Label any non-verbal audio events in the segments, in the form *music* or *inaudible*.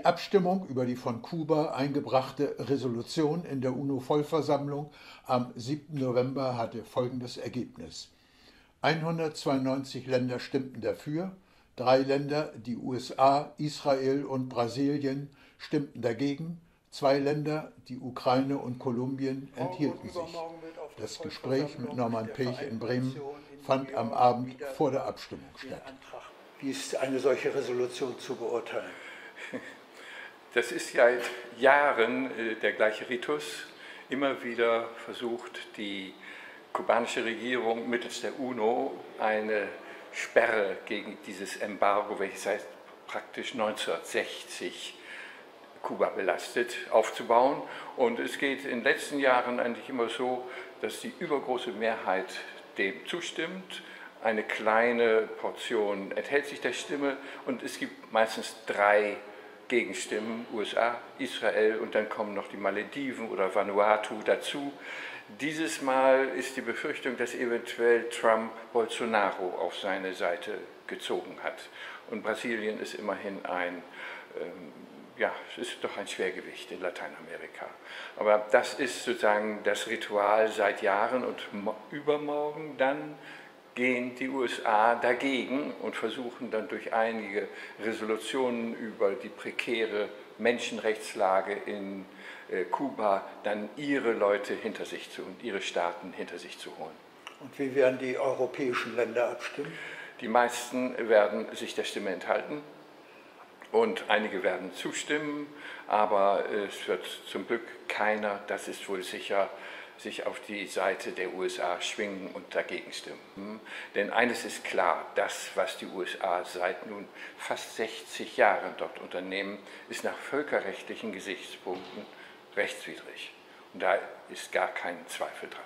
Die Abstimmung über die von Kuba eingebrachte Resolution in der UNO-Vollversammlung am 7. November hatte folgendes Ergebnis. 192 Länder stimmten dafür, drei Länder, die USA, Israel und Brasilien, stimmten dagegen, zwei Länder, die Ukraine und Kolumbien, enthielten sich. Das Gespräch mit Norman Pech in Bremen fand am Abend vor der Abstimmung statt. Wie ist eine solche Resolution zu beurteilen? *laughs* Das ist seit Jahren äh, der gleiche Ritus. Immer wieder versucht die kubanische Regierung mittels der UNO eine Sperre gegen dieses Embargo, welches seit praktisch 1960 Kuba belastet, aufzubauen. Und es geht in den letzten Jahren eigentlich immer so, dass die übergroße Mehrheit dem zustimmt. Eine kleine Portion enthält sich der Stimme und es gibt meistens drei Gegenstimmen, USA, Israel und dann kommen noch die Malediven oder Vanuatu dazu. Dieses Mal ist die Befürchtung, dass eventuell Trump Bolsonaro auf seine Seite gezogen hat. Und Brasilien ist immerhin ein, ähm, ja, es ist doch ein Schwergewicht in Lateinamerika. Aber das ist sozusagen das Ritual seit Jahren und übermorgen dann gehen die USA dagegen und versuchen dann durch einige Resolutionen über die prekäre Menschenrechtslage in äh, Kuba dann ihre Leute hinter sich zu und ihre Staaten hinter sich zu holen. Und wie werden die europäischen Länder abstimmen? Die meisten werden sich der Stimme enthalten und einige werden zustimmen, aber es wird zum Glück keiner, das ist wohl sicher, sich auf die Seite der USA schwingen und dagegen stimmen. Denn eines ist klar, das, was die USA seit nun fast 60 Jahren dort unternehmen, ist nach völkerrechtlichen Gesichtspunkten rechtswidrig. Und da ist gar kein Zweifel dran.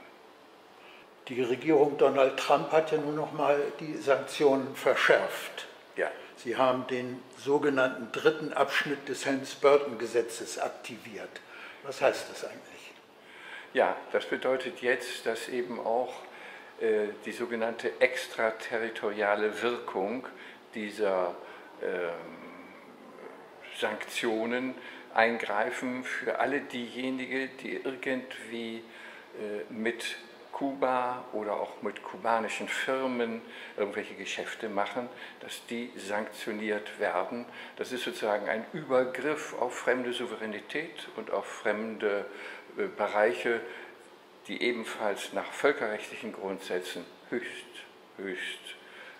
Die Regierung Donald Trump hat ja nun noch mal die Sanktionen verschärft. Ja. Sie haben den sogenannten dritten Abschnitt des Helms-Burton-Gesetzes aktiviert. Was heißt das eigentlich? Ja, das bedeutet jetzt, dass eben auch äh, die sogenannte extraterritoriale Wirkung dieser äh, Sanktionen eingreifen für alle diejenigen, die irgendwie äh, mit Kuba oder auch mit kubanischen Firmen irgendwelche Geschäfte machen, dass die sanktioniert werden. Das ist sozusagen ein Übergriff auf fremde Souveränität und auf fremde Bereiche, die ebenfalls nach völkerrechtlichen Grundsätzen höchst, höchst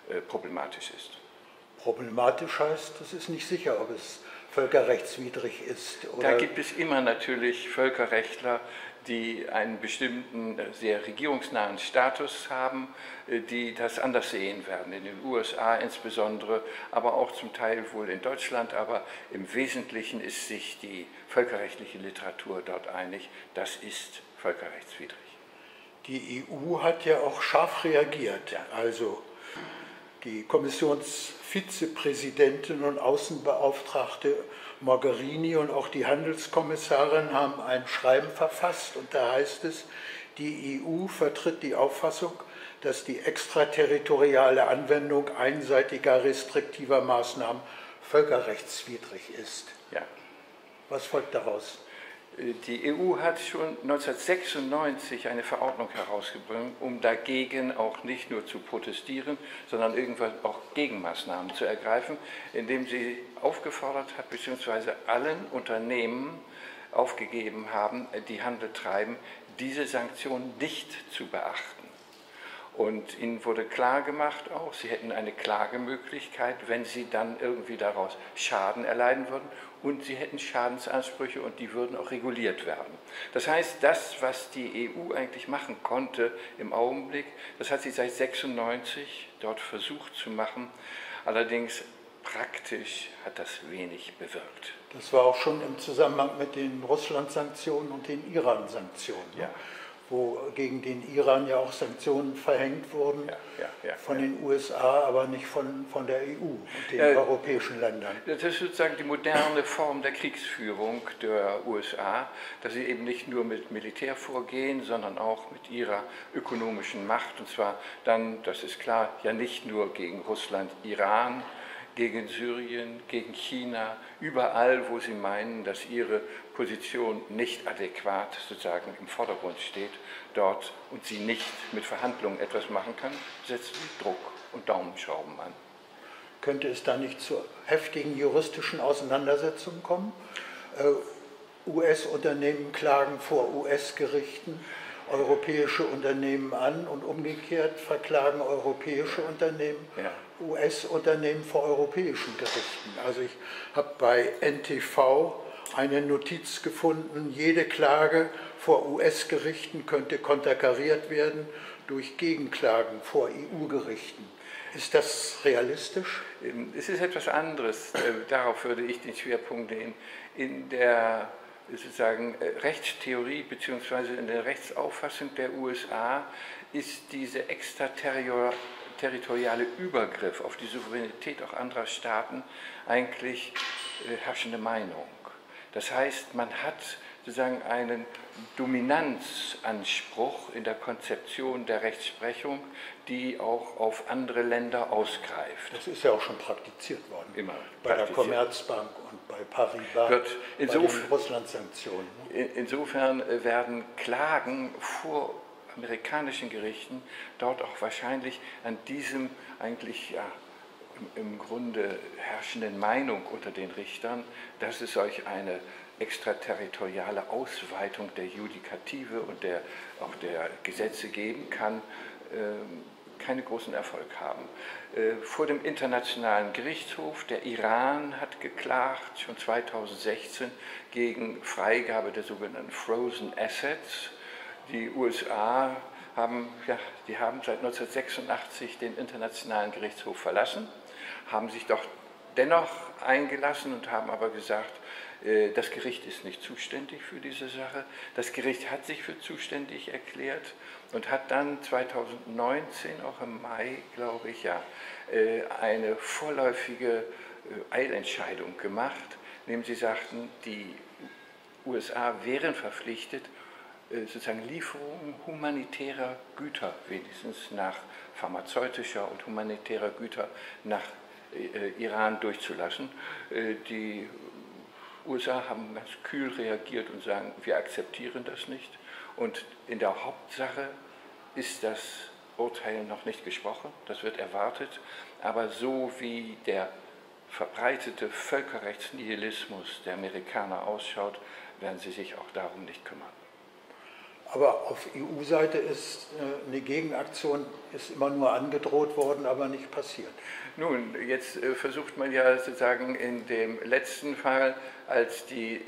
äh, problematisch ist. Problematisch heißt, es ist nicht sicher, ob es völkerrechtswidrig ist. Oder? Da gibt es immer natürlich Völkerrechtler, die einen bestimmten, äh, sehr regierungsnahen Status haben, die das anders sehen werden. In den USA insbesondere, aber auch zum Teil wohl in Deutschland. Aber im Wesentlichen ist sich die völkerrechtliche Literatur dort einig, das ist völkerrechtswidrig. Die EU hat ja auch scharf reagiert. Also die Kommissionsvizepräsidentin und Außenbeauftragte Mogherini und auch die Handelskommissarin haben ein Schreiben verfasst und da heißt es, die EU vertritt die Auffassung, dass die extraterritoriale Anwendung einseitiger restriktiver Maßnahmen völkerrechtswidrig ist. Ja. Was folgt daraus? Die EU hat schon 1996 eine Verordnung herausgebracht, um dagegen auch nicht nur zu protestieren, sondern irgendwann auch Gegenmaßnahmen zu ergreifen, indem sie aufgefordert hat, beziehungsweise allen Unternehmen aufgegeben haben, die Handel treiben, diese Sanktionen nicht zu beachten. Und ihnen wurde klar gemacht auch, sie hätten eine Klagemöglichkeit, wenn sie dann irgendwie daraus Schaden erleiden würden. Und sie hätten Schadensansprüche und die würden auch reguliert werden. Das heißt, das, was die EU eigentlich machen konnte im Augenblick, das hat sie seit 96 dort versucht zu machen. Allerdings praktisch hat das wenig bewirkt. Das war auch schon im Zusammenhang mit den Russland-Sanktionen und den Iran-Sanktionen. Ja wo gegen den Iran ja auch Sanktionen verhängt wurden ja, ja, ja, von den USA, aber nicht von, von der EU und den europäischen Ländern. Das ist sozusagen die moderne Form der Kriegsführung der USA, dass sie eben nicht nur mit Militär vorgehen, sondern auch mit ihrer ökonomischen Macht. Und zwar dann, das ist klar, ja nicht nur gegen Russland, Iran, gegen Syrien, gegen China, überall, wo sie meinen, dass ihre Position nicht adäquat sozusagen im Vordergrund steht, dort und sie nicht mit Verhandlungen etwas machen kann, setzen sie Druck und Daumenschrauben an. Könnte es da nicht zu heftigen juristischen Auseinandersetzungen kommen? Äh, US-Unternehmen klagen vor US-Gerichten europäische Unternehmen an und umgekehrt verklagen europäische Unternehmen ja. US-Unternehmen vor europäischen Gerichten. Also ich habe bei NTV eine Notiz gefunden, jede Klage vor US-Gerichten könnte konterkariert werden durch Gegenklagen vor EU-Gerichten. Ist das realistisch? Es ist etwas anderes. Äh, darauf würde ich den Schwerpunkt legen. In der sozusagen äh, Rechtstheorie bzw. in der Rechtsauffassung der USA ist diese extraterritoriale Übergriff auf die Souveränität auch anderer Staaten eigentlich äh, herrschende Meinung. Das heißt, man hat sozusagen einen Dominanzanspruch in der Konzeption der Rechtsprechung, die auch auf andere Länder ausgreift. Das ist ja auch schon praktiziert worden. Immer. Bei der Commerzbank und bei Paribas, Wird insofern, bei den Russland-Sanktionen. Ne? Insofern äh, werden Klagen vor amerikanischen Gerichten dort auch wahrscheinlich an diesem eigentlich ja, im Grunde herrschenden Meinung unter den Richtern, dass es solch eine extraterritoriale Ausweitung der Judikative und der, auch der Gesetze geben kann, ähm, keine großen Erfolg haben. Äh, vor dem Internationalen Gerichtshof, der Iran hat geklagt, schon 2016, gegen Freigabe der sogenannten Frozen Assets. Die USA haben, ja, die haben seit 1986 den Internationalen Gerichtshof verlassen, haben sich doch dennoch eingelassen und haben aber gesagt, das Gericht ist nicht zuständig für diese Sache. Das Gericht hat sich für zuständig erklärt und hat dann 2019, auch im Mai, glaube ich, ja, äh, eine vorläufige äh, Eilentscheidung gemacht, indem sie sagten, die USA wären verpflichtet, sozusagen Lieferungen humanitärer Güter, wenigstens nach pharmazeutischer und humanitärer Güter nach Iran durchzulassen. Die USA haben ganz kühl reagiert und sagen, wir akzeptieren das nicht. Und in der Hauptsache ist das Urteil noch nicht gesprochen, das wird erwartet, aber so wie der verbreitete Völkerrechtsnihilismus der Amerikaner ausschaut, werden sie sich auch darum nicht kümmern. Aber auf EU-Seite ist äh, eine Gegenaktion ist immer nur angedroht worden, aber nicht passiert. Nun, jetzt äh, versucht man ja sozusagen in dem letzten Fall, als die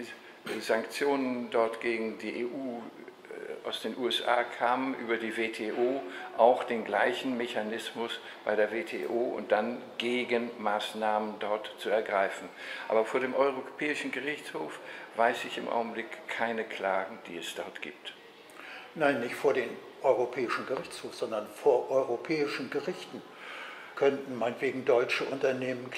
Sanktionen dort gegen die EU äh, aus den USA kamen über die WTO, auch den gleichen Mechanismus bei der WTO und dann Gegenmaßnahmen dort zu ergreifen. Aber vor dem Europäischen Gerichtshof weiß ich im Augenblick keine Klagen, die es dort gibt. Nein, nicht vor den Europäischen Gerichtshof, sondern vor europäischen Gerichten könnten meinetwegen deutsche Unternehmen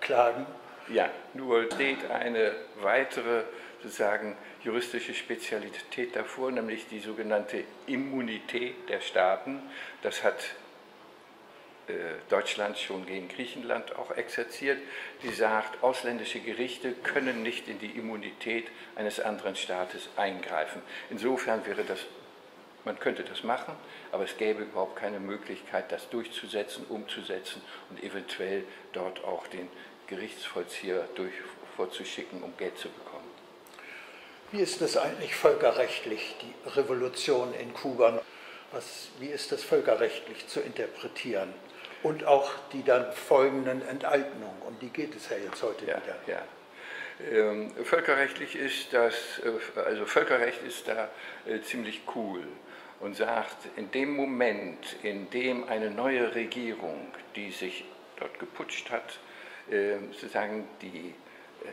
klagen. Ja, nur steht eine weitere sozusagen juristische Spezialität davor, nämlich die sogenannte Immunität der Staaten. Das hat äh, Deutschland schon gegen Griechenland auch exerziert, die sagt, ausländische Gerichte können nicht in die Immunität eines anderen Staates eingreifen. Insofern wäre das man könnte das machen, aber es gäbe überhaupt keine Möglichkeit, das durchzusetzen, umzusetzen und eventuell dort auch den Gerichtsvollzieher durch, vorzuschicken, um Geld zu bekommen. Wie ist das eigentlich völkerrechtlich, die Revolution in Kuba? Was, wie ist das völkerrechtlich zu interpretieren? Und auch die dann folgenden Enteignungen, um die geht es ja jetzt heute ja, wieder. Ja. Ähm, völkerrechtlich ist das, äh, also Völkerrecht ist da äh, ziemlich cool und sagt, in dem Moment, in dem eine neue Regierung, die sich dort geputscht hat, äh, sozusagen die äh,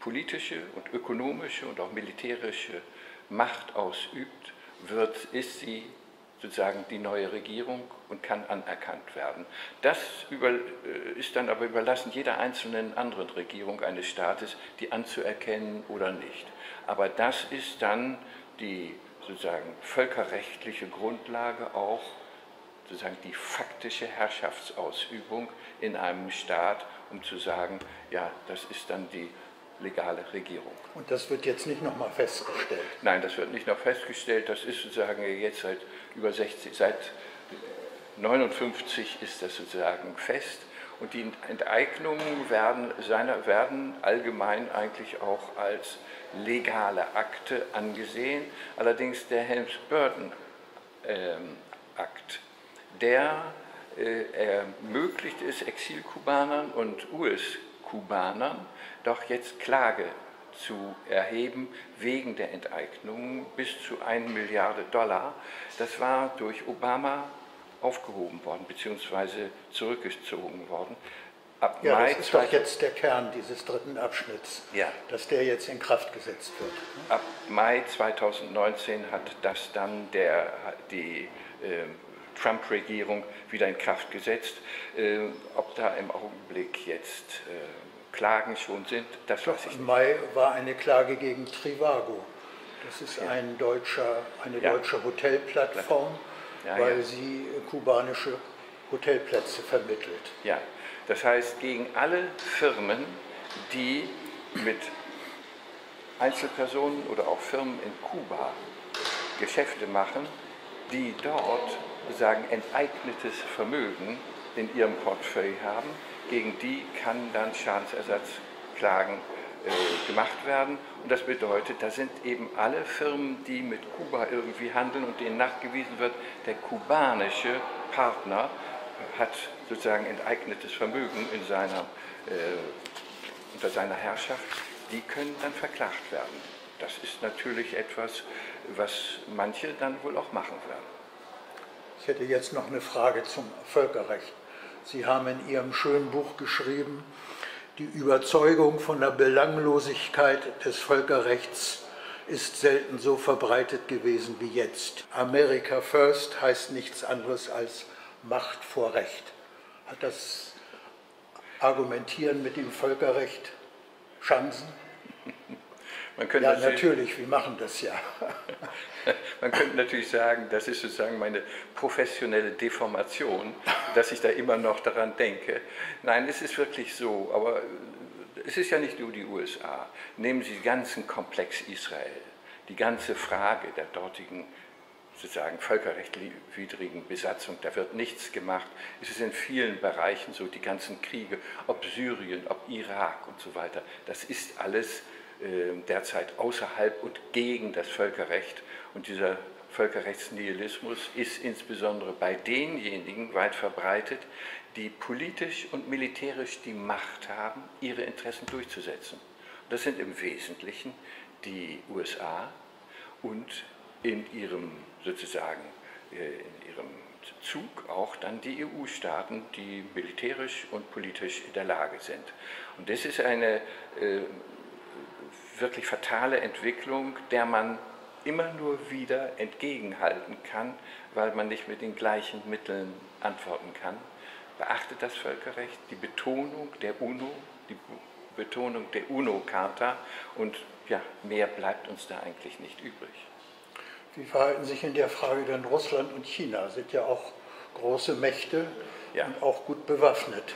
politische und ökonomische und auch militärische Macht ausübt, wird, ist sie sozusagen die neue Regierung und kann anerkannt werden. Das über, äh, ist dann aber überlassen jeder einzelnen anderen Regierung eines Staates, die anzuerkennen oder nicht. Aber das ist dann die sozusagen völkerrechtliche Grundlage auch sozusagen die faktische Herrschaftsausübung in einem Staat, um zu sagen, ja, das ist dann die legale Regierung. Und das wird jetzt nicht nochmal festgestellt? Nein, das wird nicht noch festgestellt. Das ist sozusagen jetzt seit über 60, seit 59 ist das sozusagen fest. Und die Enteignungen werden, seiner, werden allgemein eigentlich auch als legale Akte angesehen. Allerdings der Helms-Burton-Akt, ähm, der äh, ermöglicht es Exilkubanern und US-Kubanern, doch jetzt Klage zu erheben wegen der Enteignungen bis zu 1 Milliarde Dollar. Das war durch Obama aufgehoben worden bzw. zurückgezogen worden. Ab ja, Mai das ist doch jetzt der Kern dieses dritten Abschnitts, ja. dass der jetzt in Kraft gesetzt wird. Ab Mai 2019 hat das dann der, die äh, Trump-Regierung wieder in Kraft gesetzt. Äh, ob da im Augenblick jetzt äh, Klagen schon sind, das doch, weiß ich nicht. Im Mai war eine Klage gegen Trivago. Das ist ja. ein deutscher, eine ja. deutsche Hotelplattform ja, weil ja. sie kubanische Hotelplätze vermittelt. Ja, das heißt gegen alle Firmen, die mit Einzelpersonen oder auch Firmen in Kuba Geschäfte machen, die dort sagen enteignetes Vermögen in ihrem Portfolio haben, gegen die kann dann Schadensersatzklagen äh, gemacht werden. Und das bedeutet, da sind eben alle Firmen, die mit Kuba irgendwie handeln und denen nachgewiesen wird, der kubanische Partner hat sozusagen enteignetes Vermögen in seiner, äh, unter seiner Herrschaft, die können dann verklagt werden. Das ist natürlich etwas, was manche dann wohl auch machen werden. Ich hätte jetzt noch eine Frage zum Völkerrecht. Sie haben in Ihrem schönen Buch geschrieben, die Überzeugung von der Belanglosigkeit des Völkerrechts ist selten so verbreitet gewesen wie jetzt. America First heißt nichts anderes als Macht vor Recht. Hat das Argumentieren mit dem Völkerrecht Chancen? Ja, natürlich, wir machen das ja. *laughs* Man könnte natürlich sagen, das ist sozusagen meine professionelle Deformation, dass ich da immer noch daran denke. Nein, es ist wirklich so, aber es ist ja nicht nur die USA. Nehmen Sie den ganzen Komplex Israel, die ganze Frage der dortigen sozusagen völkerrechtwidrigen Besatzung, da wird nichts gemacht. Es ist in vielen Bereichen so, die ganzen Kriege, ob Syrien, ob Irak und so weiter, das ist alles derzeit außerhalb und gegen das Völkerrecht. Und dieser Völkerrechtsnihilismus ist insbesondere bei denjenigen weit verbreitet, die politisch und militärisch die Macht haben, ihre Interessen durchzusetzen. Das sind im Wesentlichen die USA und in ihrem sozusagen äh, in ihrem Zug auch dann die EU-Staaten, die militärisch und politisch in der Lage sind. Und das ist eine äh, wirklich fatale Entwicklung, der man immer nur wieder entgegenhalten kann, weil man nicht mit den gleichen Mitteln antworten kann. Beachtet das Völkerrecht, die Betonung der UNO, die Betonung der UNO-Charta und ja, mehr bleibt uns da eigentlich nicht übrig. Wie verhalten sich in der Frage denn Russland und China? Sind ja auch große Mächte ja. und auch gut bewaffnet.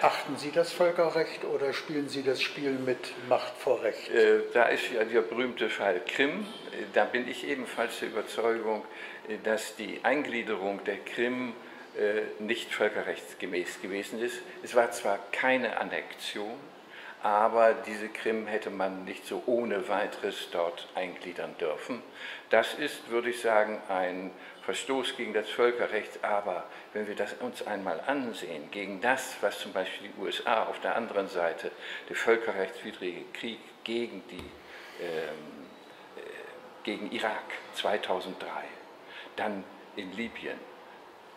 Achten Sie das Völkerrecht oder spielen Sie das Spiel mit Macht vor Recht? Äh, da ist ja der berühmte Fall Krim. Da bin ich ebenfalls der Überzeugung, äh, dass die Eingliederung der Krim äh, nicht völkerrechtsgemäß gewesen ist. Es war zwar keine Annexion, aber diese Krim hätte man nicht so ohne weiteres dort eingliedern dürfen. Das ist, würde ich sagen, ein Verstoß gegen das Völkerrecht, aber wenn wir das uns einmal ansehen, gegen das, was zum Beispiel die USA auf der anderen Seite, der völkerrechtswidrige Krieg gegen, die, ähm, äh, gegen Irak 2003, dann in Libyen,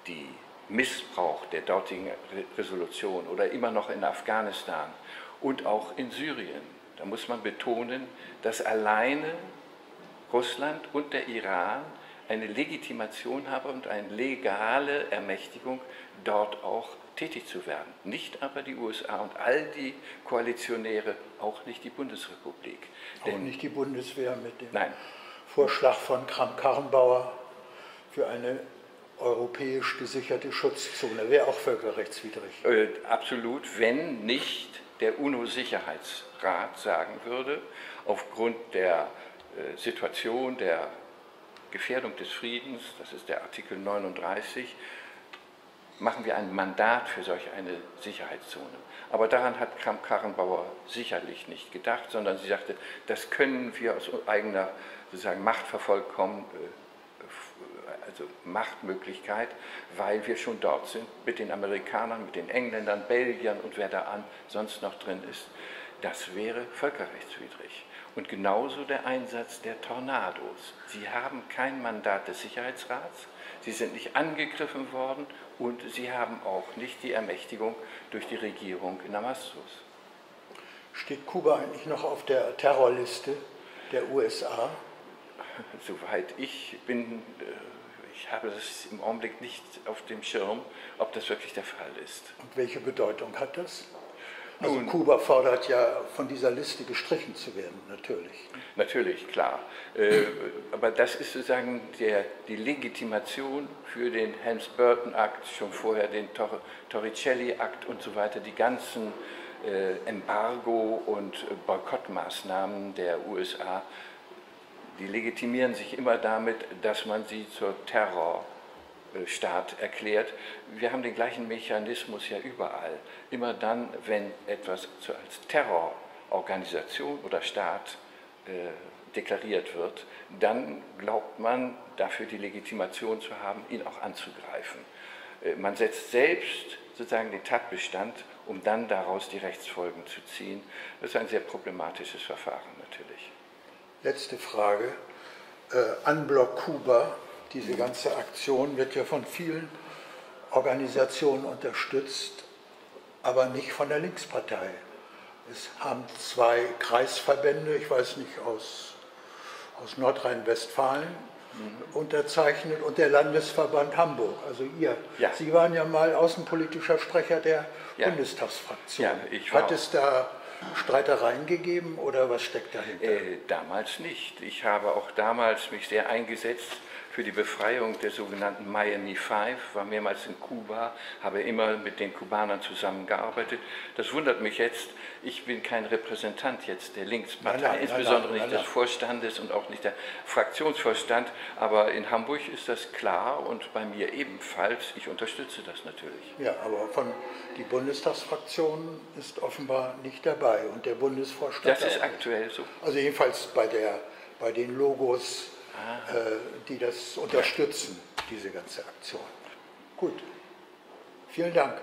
die Missbrauch der dortigen Resolution oder immer noch in Afghanistan und auch in Syrien. Da muss man betonen, dass alleine Russland und der Iran eine Legitimation haben und eine legale Ermächtigung, dort auch tätig zu werden. Nicht aber die USA und all die Koalitionäre, auch nicht die Bundesrepublik. Auch Denn, nicht die Bundeswehr mit dem nein. Vorschlag von Kram-Karrenbauer für eine europäisch gesicherte Schutzzone. Wäre auch völkerrechtswidrig. Äh, absolut, wenn nicht der UNO-Sicherheitsrat sagen würde, aufgrund der äh, Situation der Gefährdung des Friedens, das ist der Artikel 39, machen wir ein Mandat für solch eine Sicherheitszone. Aber daran hat Kramp-Karrenbauer sicherlich nicht gedacht, sondern sie sagte, das können wir aus eigener sozusagen Machtvervollkommnung also Machtmöglichkeit, weil wir schon dort sind mit den Amerikanern, mit den Engländern, Belgiern und wer da an sonst noch drin ist. Das wäre völkerrechtswidrig. Und genauso der Einsatz der Tornados. Sie haben kein Mandat des Sicherheitsrats, sie sind nicht angegriffen worden und sie haben auch nicht die Ermächtigung durch die Regierung in Damaskus. Steht Kuba eigentlich noch auf der Terrorliste der USA? *laughs* Soweit ich bin, äh, ich habe das im Augenblick nicht auf dem Schirm, ob das wirklich der Fall ist. Und welche Bedeutung hat das? Also Nun, Kuba fordert ja, von dieser Liste gestrichen zu werden, natürlich. Natürlich, klar. Äh, aber das ist sozusagen der, die Legitimation für den Helms-Burton-Akt, schon vorher den Tor Torricelli-Akt und so weiter, die ganzen äh, Embargo- und Boykottmaßnahmen der USA die legitimieren sich immer damit, dass man sie zur Terrorstaat erklärt. Wir haben den gleichen Mechanismus ja überall. Immer dann, wenn etwas als Terrororganisation oder Staat äh, deklariert wird, dann glaubt man dafür die Legitimation zu haben, ihn auch anzugreifen. Äh, man setzt selbst sozusagen den Tatbestand, um dann daraus die Rechtsfolgen zu ziehen. Das ist ein sehr problematisches Verfahren natürlich. Letzte Frage. Äh, Unblock Kuba, diese ganze Aktion wird ja von vielen Organisationen unterstützt, aber nicht von der Linkspartei. Es haben zwei Kreisverbände, ich weiß nicht, aus, aus Nordrhein-Westfalen mhm. unterzeichnet und der Landesverband Hamburg, also ihr. Ja. Sie waren ja mal außenpolitischer Sprecher der ja. Bundestagsfraktion. Ja, Hat es da Streitereien gegeben oder was steckt dahinter? Äh, damals nicht. Ich habe auch damals mich sehr eingesetzt für die Befreiung der sogenannten Miami Five, war mehrmals in Kuba, habe immer mit den Kubanern zusammengearbeitet. Das wundert mich jetzt. Ich bin kein Repräsentant jetzt der Linkspartei, nein, nein, insbesondere nein, nicht des Vorstandes und auch nicht der Fraktionsvorstand. Aber in Hamburg ist das klar und bei mir ebenfalls. Ich unterstütze das natürlich. Ja, aber von die Bundestagsfraktion ist offenbar nicht dabei und der Bundesvorstand. Das ist aktuell so. Also jedenfalls bei der bei den Logos die das unterstützen, diese ganze Aktion. Gut, vielen Dank.